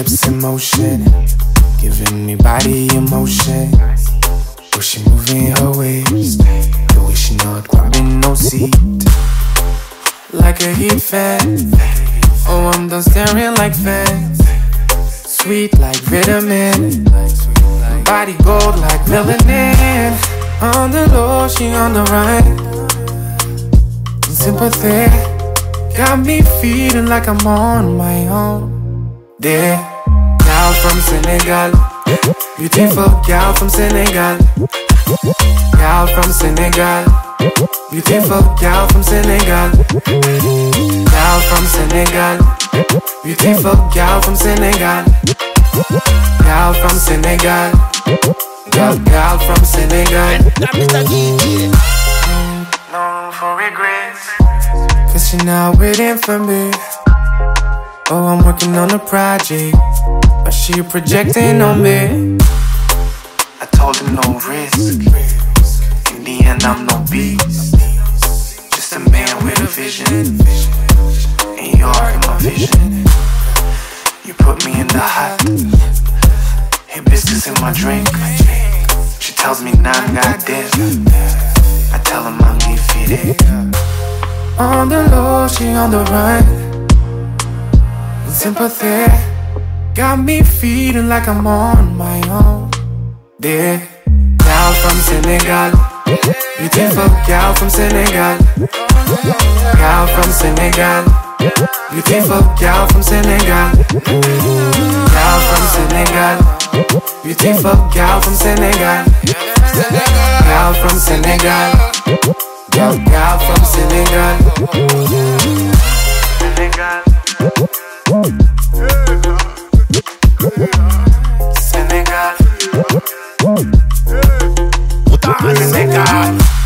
Hips in motion, giving me body emotion. Pushing, she moving her waist? The way she not grabbing no seat, like a heat fan. Oh, I'm done staring like fans. Sweet like vitamin, body gold like melanin. On the low, she on the run. Sympathy. Got me feeling like I'm on my own. There, gal from Senegal, beautiful gal from Senegal, gal from Senegal, beautiful gal from Senegal, gal from Senegal, beautiful gal from Senegal, gal from Senegal, gal gal from Senegal. Cause she not waiting for me. Oh, I'm working on a project. But she projecting on me. I told her no risk. In the end, I'm no beast. Just a man with a vision. And you're in my vision. You put me in the hot. Hibiscus in my drink. She tells me got this. I tell him I'm defeated. On the low, she on the run. Sympathy got me feeling like I'm on my own. There, gal from Senegal, beautiful gal from Senegal, gal from Senegal, beautiful gal from Senegal, gal from Senegal, beautiful gal from Senegal, gal from Senegal, Yo, girl from Senegal. Senegal. Senegal. Senegal. Senegal. Senegal.